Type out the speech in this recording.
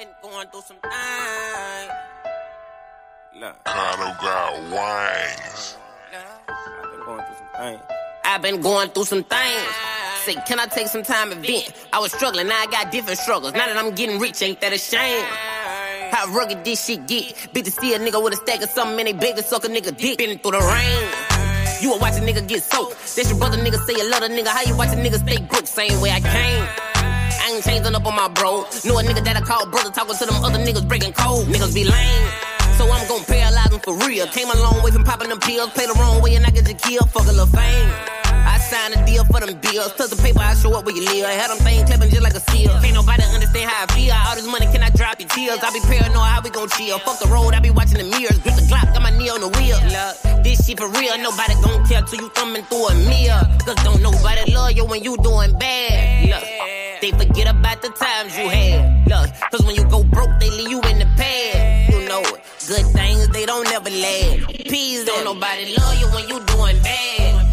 been going through some things. Look. Cardo got wings. I've been going through some things. I've been going through some things. Say, can I take some time and vent? I was struggling, now I got different struggles. Now that I'm getting rich, ain't that a shame? How rugged this shit get? Bitch to see a nigga with a stack of something and they beg to suck a nigga dick. Been through the rain. You a watch a nigga get soaked. That's your brother nigga say you love a nigga. How you watch a nigga stay broke? Same way I came. Ain't changing up on my bro. Know a nigga that I call brother talking to them other niggas breaking code. Niggas be lame. So I'm gon' paralyze them for real. Came a long way from popping them pills. Play the wrong way and I get you killed. Fuck a little fame. I signed a deal for them bills. Plus the paper, I show up where you live. Had them things clapping just like a seal. Can't nobody understand how I feel. All this money, can I drop your tears? I be paranoid, how we gon' chill. Fuck the road, I be watching the mirrors. Grip the Glock, got my knee on the wheel. Look, this shit for real. Nobody gon' care till you thumbing through a mirror. Cause don't nobody love you when you doing bad. Look, they forget about the times you had. Look, cause when you go broke, they leave you in the past. You know it. Good things, they don't never last. Don't nobody love you when you doing bad.